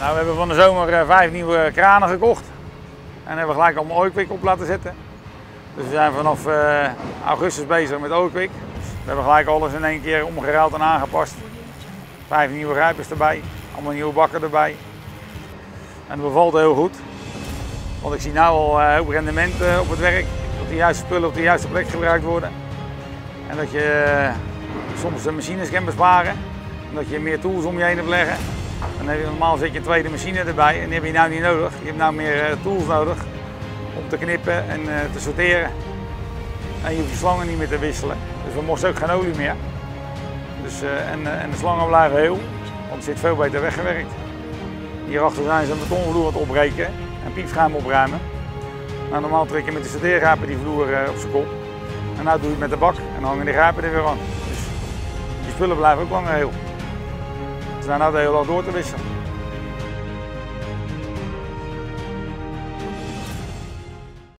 Nou, we hebben van de zomer eh, vijf nieuwe kranen gekocht. En hebben gelijk allemaal Oikwik op laten zetten. Dus we zijn vanaf eh, augustus bezig met Oikwik. We hebben gelijk alles in één keer omgeruild en aangepast. Vijf nieuwe grijpers erbij, allemaal nieuwe bakken erbij. En dat bevalt heel goed. Want ik zie nu al uh, rendement op het werk. Dat de juiste spullen op de juiste plek gebruikt worden. En dat je soms de machines kan besparen. En dat je meer tools om je heen hebt leggen. Dan normaal zet je een tweede machine erbij en die heb je nou niet nodig. Je hebt nou meer tools nodig om te knippen en te sorteren. En je hoeft je slangen niet meer te wisselen. Dus we moesten ook geen olie meer. Dus, en, en de slangen blijven heel, want het zit veel beter weggewerkt. Hierachter zijn ze een betonvloer het opbreken en piepschuim opruimen. Nou, normaal trek je met de sorteergapen die vloer op zijn kop. En nu doe je het met de bak en hangen die gapen er weer aan. Dus die spullen blijven ook langer heel. Ze zijn nou de